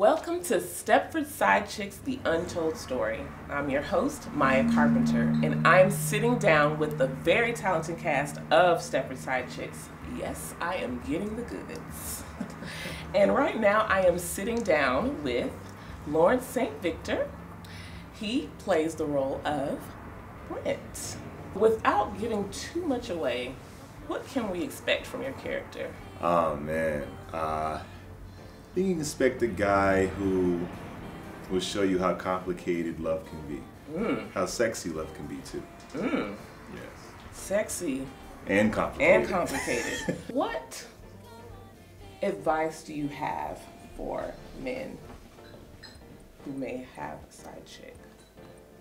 Welcome to Stepford SideChix The Untold Story. I'm your host, Maya Carpenter, and I'm sitting down with the very talented cast of Stepford SideChix. Yes, I am getting the goods. and right now I am sitting down with Lawrence Saint-Victor. He plays the role of Brent. Without giving too much away, what can we expect from your character? Oh man, uh, I think you can expect a guy who will show you how complicated love can be, Mm. how sexy love can be too. Mm. Yes, Sexy and complicated. and complicated. what advice do you have for men who may have a side chick?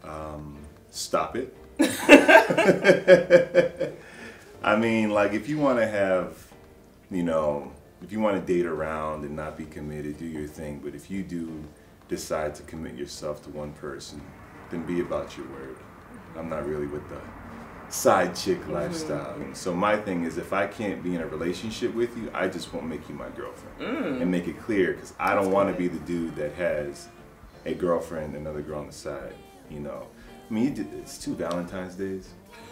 Um, stop it. I mean, like if you want to have, you know, if you want to date around and not be committed, do your thing. But if you do decide to commit yourself to one person, then be about your word. I'm not really with the side chick mm-hmm. lifestyle. So my thing is, if I can't be in a relationship with you, I just won't make you my girlfriend mm. and make it clear because I don't want to be the dude that has a girlfriend, another girl on the side. You know, I mean, you did, it's two Valentine's days,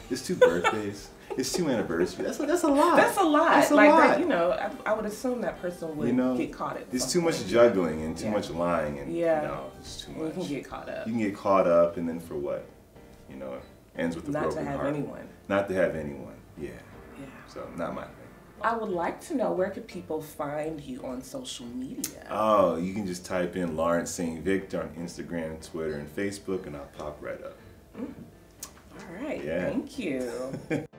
it's two birthdays, it's two anniversaries. That's a, that's a lot. That's a lot. That's a like lot. that, you know, I, I would assume that person would You know, get caught at. It's too much juggling and too Yeah. much lying, and Yeah. you know, it's too much. You can get caught up. You can get caught up, and then for what? You know, it ends with a Not to have heart. anyone. Not to have anyone. Yeah. Yeah. So not my thing. I would like to know where could people find you on social media? Oh, you can just type in Lawrence Saint-Victor on Instagram, Twitter, and Facebook, and I'll pop right up. All right. Yeah. Thank you.